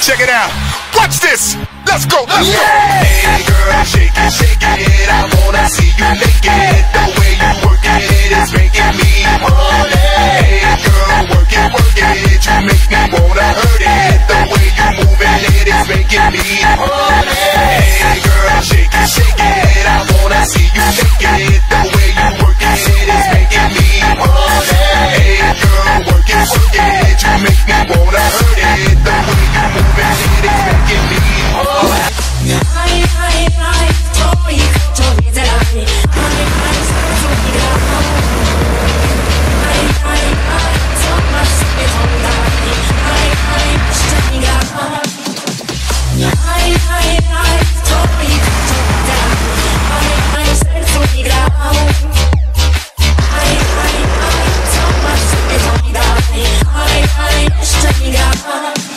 Check it out. Watch this. Let's go. Let's go. Hey girl, shake it, shake it. I wanna see you naked. Maria.